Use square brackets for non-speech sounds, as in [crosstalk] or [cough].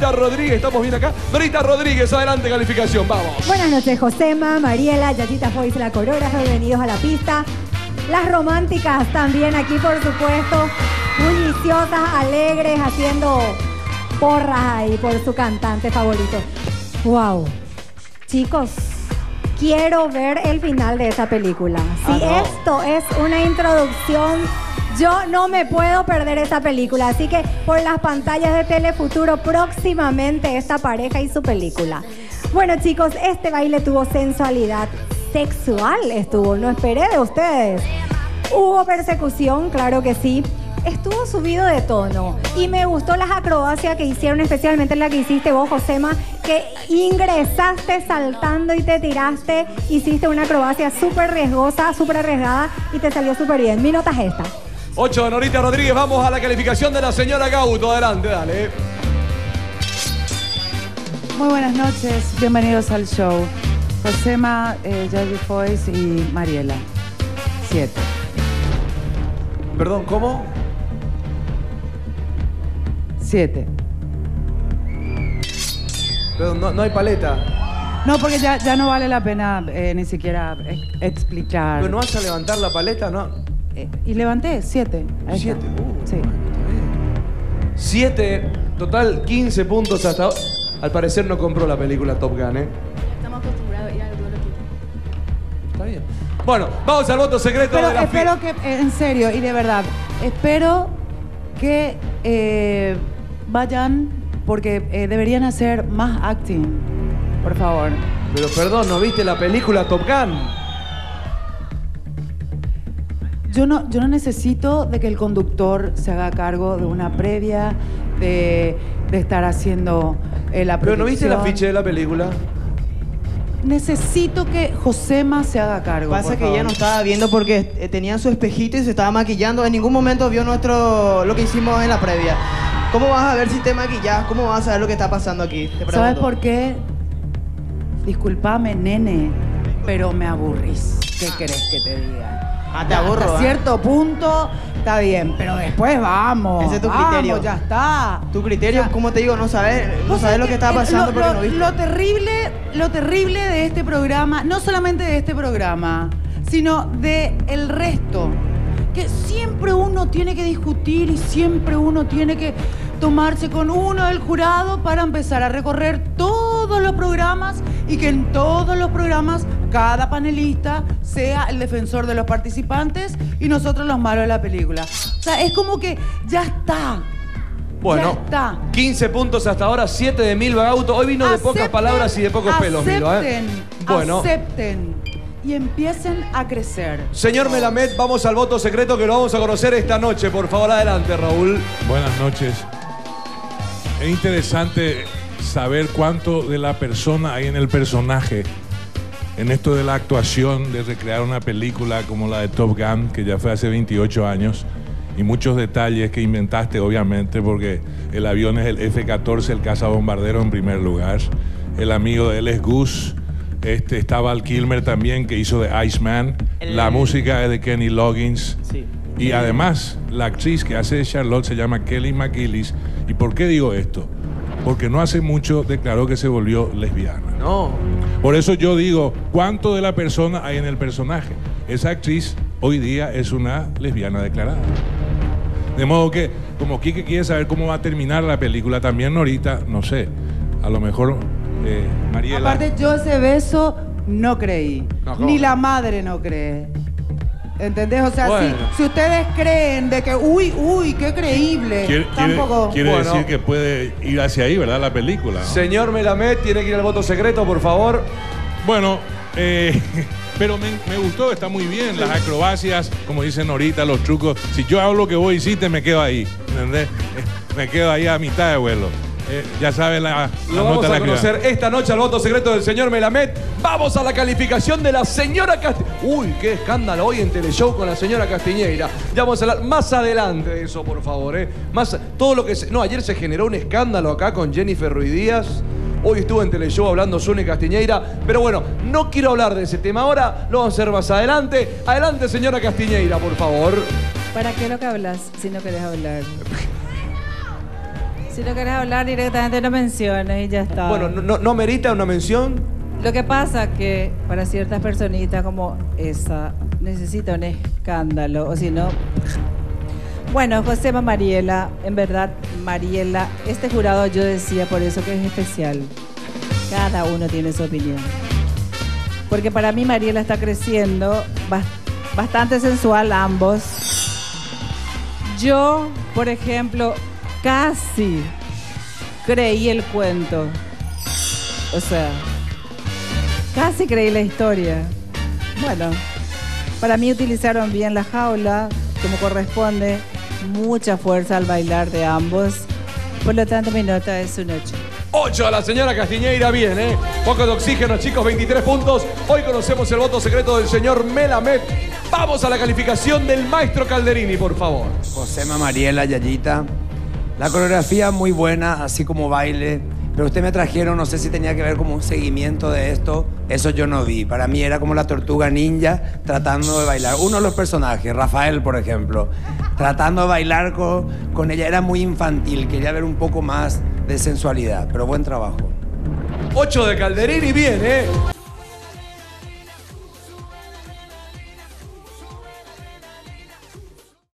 Rodríguez, estamos bien acá. Norita Rodríguez, adelante, calificación, vamos. Buenas noches, Josema, Mariela, Yayita Foyce, la coreógrafa, bienvenidos a la pista. Las románticas también aquí, por supuesto, bulliciosas, alegres, haciendo porras ahí por su cantante favorito. ¡Wow! Chicos, quiero ver el final de esa película. Si Ah, no. esto es una introducción, yo no me puedo perder esa película. Así que por las pantallas de Telefuturo, próximamente esta pareja y su película. Bueno, chicos, este baile tuvo sensualidad sexual, estuvo. No esperé de ustedes. Hubo persecución, claro que sí. Estuvo subido de tono y me gustó las acrobacias que hicieron, especialmente la que hiciste vos, Josema, que ingresaste saltando y te tiraste, hiciste una acrobacia súper riesgosa, súper arriesgada y te salió súper bien. Mi nota es esta. 8 Norita Rodríguez, vamos a la calificación de la señora Gauto. Adelante, dale. Muy buenas noches, bienvenidos al show. Josema, eh, Foyce y Mariela. Siete. Perdón, ¿cómo? Siete. Perdón, no, no hay paleta. No, porque ya, ya no vale la pena eh, ni siquiera ex- explicar. ¿Pero no vas a levantar la paleta? No. Eh, y levanté, siete. Ahí está. Siete, uh, Sí. 7, total 15 puntos hasta ahora. Al parecer no compró la película Top Gun, ¿eh? Estamos acostumbrados a ir al duelo. Está bien. Bueno, vamos al voto secreto Pero de la fi- espero que, eh, en serio y de verdad, espero que eh, vayan porque eh, deberían hacer más acting, por favor. Pero perdón, ¿no viste la película Top Gun? Yo no, yo no necesito de que el conductor se haga cargo de una previa, de, de estar haciendo eh, la ¿Pero no viste el afiche de la película? Necesito que Josema se haga cargo. Pasa por que ella favor. no estaba viendo porque eh, tenía su espejito y se estaba maquillando. En ningún momento vio nuestro lo que hicimos en la previa. ¿Cómo vas a ver si te maquillas? ¿Cómo vas a ver lo que está pasando aquí? Te ¿Sabes por qué? Disculpame, nene, pero me aburrís. ¿Qué querés que te diga? Ah, te aburro, Hasta ¿eh? cierto punto está bien, pero después vamos. Ese es tu vamos, criterio. ya está. Tu criterio, O sea, como te digo, no sabes, no sabes lo que está eh, pasando lo, porque lo- no viste. lo terrible, lo terrible de este programa, no solamente de este programa, sino de el resto, que siempre uno tiene que discutir y siempre uno tiene que tomarse con uno del jurado para empezar a recorrer todos los programas y que en todos los programas cada panelista sea el defensor de los participantes y nosotros los malos de la película. O sea, es como que ya está. Bueno, Ya está. 15 puntos hasta ahora, 7 de Milva Gauto. Hoy vino de pocas palabras y de pocos pelos, Milva. ¿eh? Acepten, Bueno, acepten y empiecen a crecer. señor Melamed, vamos al voto secreto que lo vamos a conocer esta noche. Por favor, adelante, Raúl. Buenas noches. Es interesante saber cuánto de la persona hay en el personaje. En esto de la actuación, de recrear una película como la de Top Gun, que ya fue hace 28 años, y muchos detalles que inventaste, obviamente, porque el avión es el F-14, el cazabombardero en primer lugar. El amigo de él es Goose. Este, está Val Kilmer también, que hizo de Iceman. El- La música es de Kenny Loggins. Sí. Y además, la actriz que hace de Charlotte se llama Kelly McGillis. ¿Y por qué digo esto? Porque no hace mucho declaró que se volvió lesbiana. No. Por eso yo digo, ¿cuánto de la persona hay en el personaje? Esa actriz hoy día es una lesbiana declarada. De modo que, como Kike quiere saber cómo va a terminar la película, también ahorita, no sé, a lo mejor eh, Mariela... Aparte, yo ese beso no creí. Ni la madre no cree. ¿Entendés? O sea, Bueno. si, si ustedes creen de que, uy, uy, qué creíble. quiere quiere- tampoco. quiere Bueno. decir que puede ir hacia ahí, ¿verdad? La película. ¿no? Señor Melamed, tiene que ir al voto secreto, por favor. Bueno, eh, [laughs] pero me, me gustó, está muy bien. Las acrobacias, como dicen ahorita, los trucos. Si yo hago lo que vos hiciste, me quedo ahí. ¿Entendés? [laughs] Me quedo ahí a mitad de vuelo. Eh, ya sabes la, la Lo vamos a conocer esta noche al voto secreto del señor Melamed. Vamos a la calificación de la señora Castiñeira. Uy, qué escándalo hoy en Teleshow con la señora Castiñeira. Ya vamos a hablar más adelante de eso, por favor. ¿eh? Más, todo lo que se- No, ayer se generó un escándalo acá con Jennifer Ruiz Díaz. Hoy estuvo en Teleshow hablando Zune Castiñeira. Pero bueno, no quiero hablar de ese tema ahora. Lo vamos a hacer más adelante. Adelante, señora Castiñeira, por favor. ¿Para qué lo que hablas si no querés hablar? [laughs] Si no querés hablar directamente, no menciones y ya está. Bueno, no, no, merita una mención. Lo que pasa que para ciertas personitas como esa necesita un escándalo, o si no... Bueno, Josema Mariela, en verdad, Mariela, este jurado yo decía por eso que es especial. Cada uno tiene su opinión. Porque para mí Mariela está creciendo, bas- bastante sensual ambos. Yo, por ejemplo, casi creí el cuento. O sea, casi creí la historia. Bueno, para mí utilizaron bien la jaula, como corresponde, mucha fuerza al bailar de ambos. Por lo tanto, mi nota es un 8. 8 a la señora Castiñeira, bien, ¿eh? Poco de oxígeno, chicos, 23 puntos. Hoy conocemos el voto secreto del señor Melamed. Vamos a la calificación del maestro Calderini, por favor. Josema Mariela, Yayita. La coreografía muy buena, así como baile. Pero usted me trajeron, no sé si tenía que ver como un seguimiento de esto. Eso yo no vi. Para mí era como la tortuga ninja tratando de bailar. Uno de los personajes, Rafael, por ejemplo, tratando de bailar con, con ella. Era muy infantil. Quería ver un poco más de sensualidad. Pero buen trabajo. 8 de Calderini, bien, ¿eh?